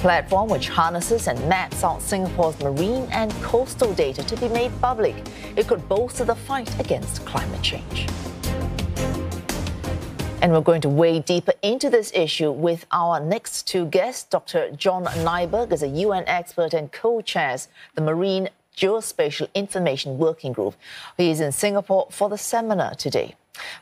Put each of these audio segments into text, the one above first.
platform which harnesses and maps out Singapore's marine and coastal data to be made public. It could bolster the fight against climate change. And we're going to wade deeper into this issue with our next two guests. Dr. John Nyberg is a UN expert and co chairs the Marine Geospatial Information Working Group. He is in Singapore for the seminar today.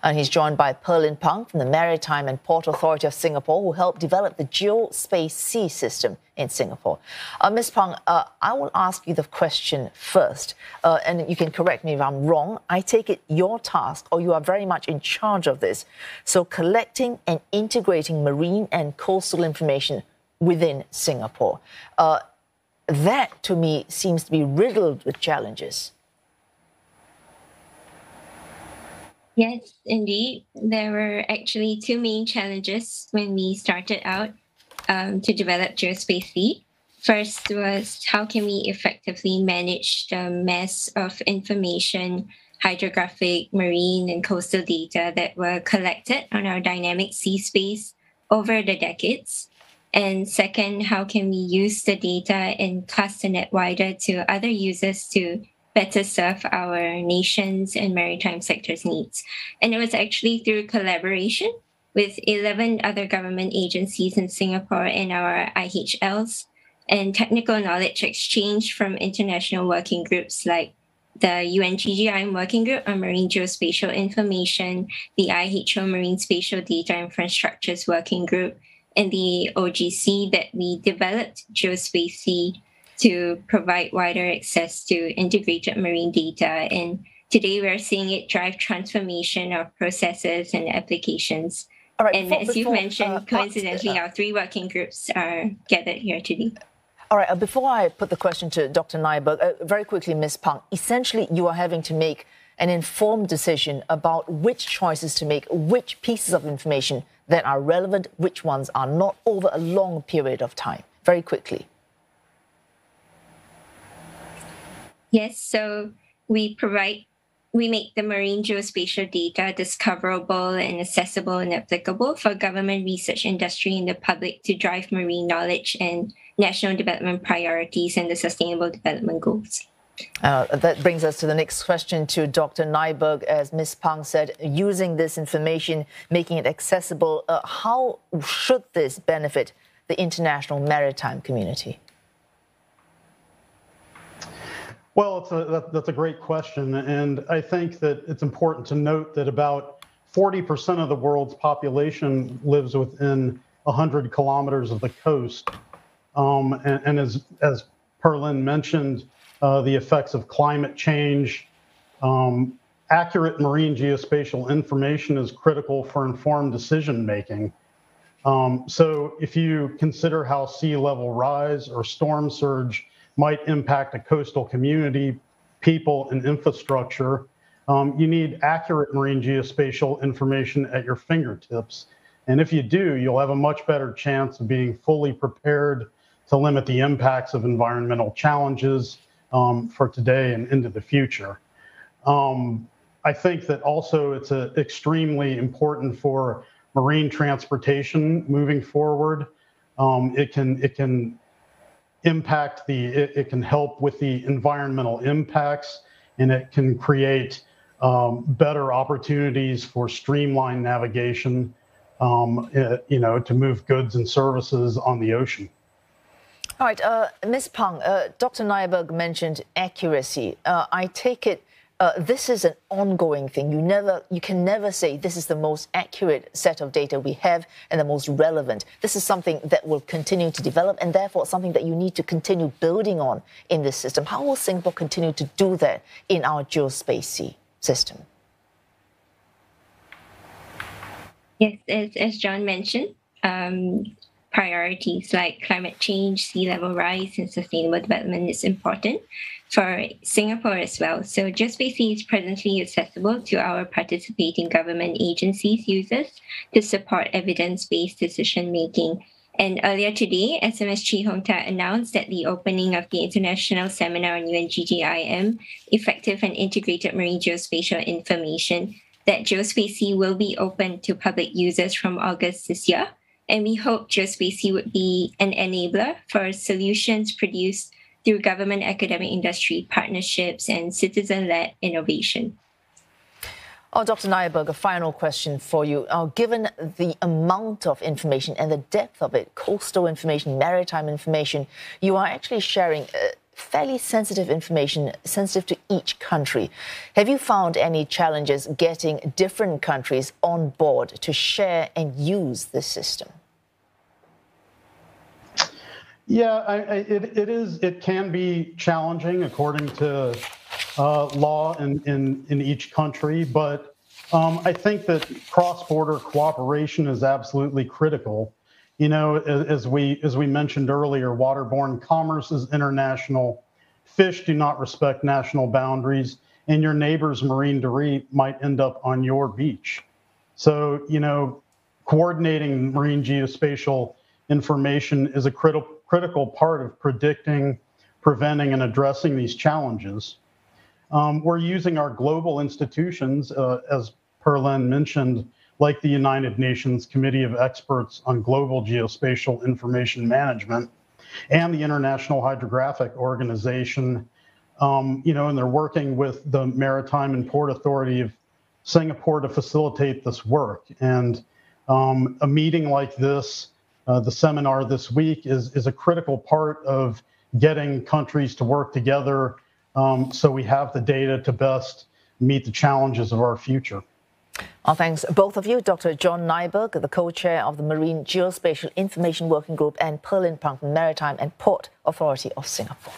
And he's joined by Pearlyn Pang from the Maritime and Port Authority of Singapore, who helped develop the GeoSpace-Sea system in Singapore. Uh, Ms. Pang, uh, I will ask you the question first, uh, and you can correct me if I'm wrong. I take it your task, or you are very much in charge of this. So, collecting and integrating marine and coastal information within Singapore. Uh, that, to me, seems to be riddled with challenges. Yes, indeed. There were actually two main challenges when we started out um, to develop Geospace First was how can we effectively manage the mass of information, hydrographic, marine, and coastal data that were collected on our dynamic sea space over the decades? And second, how can we use the data and cast the net wider to other users to better serve our nation's and maritime sector's needs. And it was actually through collaboration with 11 other government agencies in Singapore and our IHLs and technical knowledge exchange from international working groups like the UNGGIM Working Group on Marine Geospatial Information, the IHO Marine Spatial Data Infrastructures Working Group, and the OGC that we developed Geospace to provide wider access to integrated marine data. And today we're seeing it drive transformation of processes and applications. All right, and before, as you mentioned, uh, coincidentally, uh, our three working groups are gathered here today. All right, uh, before I put the question to Dr. Nyberg, uh, very quickly, Ms. Pang, essentially you are having to make an informed decision about which choices to make, which pieces of information that are relevant, which ones are not, over a long period of time. Very quickly. Yes, so we provide we make the marine geospatial data discoverable and accessible and applicable for government research industry and the public to drive marine knowledge and national development priorities and the sustainable development goals. Uh, that brings us to the next question to Dr. Nyberg. As Ms. Pang said, using this information, making it accessible, uh, how should this benefit the international maritime community? Well, a, that, that's a great question. And I think that it's important to note that about 40% of the world's population lives within 100 kilometers of the coast. Um, and, and, as, as Pearlyn mentioned, uh, the effects of climate change, um, accurate marine geospatial information is critical for informed decision making. Um, so if you consider how sea level rise or storm surge might impact a coastal community, people, and infrastructure, um, you need accurate marine geospatial information at your fingertips. And if you do, you'll have a much better chance of being fully prepared to limit the impacts of environmental challenges um, for today and into the future. Um, I think that also it's a, extremely important for marine transportation moving forward. Um, it can it can impact the, it, it, can help with the environmental impacts and it can create um, better opportunities for streamlined navigation, um, uh, you know, to move goods and services on the ocean. All right, uh, Ms. Pang, uh, Dr. Nyberg mentioned accuracy. Uh, I take it uh, this is an ongoing thing. You never, you can never say this is the most accurate set of data we have and the most relevant. This is something that will continue to develop, and therefore something that you need to continue building on in this system. How will Singapore continue to do that in our geospatial system? Yes, as, as John mentioned, um, priorities like climate change, sea level rise, and sustainable development is important for Singapore as well. So Geospace is presently accessible to our participating government agencies users to support evidence-based decision making. And earlier today, SMS Chee Hong Tat announced that the opening of the International Seminar on UNGGIM, Effective and Integrated Marine Geospatial Information, that Geospace will be open to public users from August this year and we hope GeoSpace-Sea would be an enabler for solutions produced through government academic industry partnerships and citizen led innovation. Oh, Dr. Nyberg, a final question for you. Uh, given the amount of information and the depth of it, coastal information, maritime information, you are actually sharing uh, fairly sensitive information, sensitive to each country. Have you found any challenges getting different countries on board to share and use this system? Yeah, I, I, it, it is. It can be challenging according to uh, law in, in, in each country, but um, I think that cross-border cooperation is absolutely critical. You know, as, as we as we mentioned earlier, waterborne commerce is international. Fish do not respect national boundaries, and your neighbor's marine debris might end up on your beach. So, you know, coordinating marine geospatial information is a critical critical part of predicting, preventing, and addressing these challenges. Um, we're using our global institutions, uh, as Pearlyn mentioned, like the United Nations Committee of Experts on Global Geospatial Information Management and the International Hydrographic Organization. Um, you know, and they're working with the Maritime and Port Authority of Singapore to facilitate this work. And um, a meeting like this uh, the seminar this week is, is a critical part of getting countries to work together um, so we have the data to best meet the challenges of our future. Well, thanks both of you, Dr. John Nyberg, the co-chair of the Marine Geospatial Information Working Group, and Pearlyn from Maritime and Port Authority of Singapore.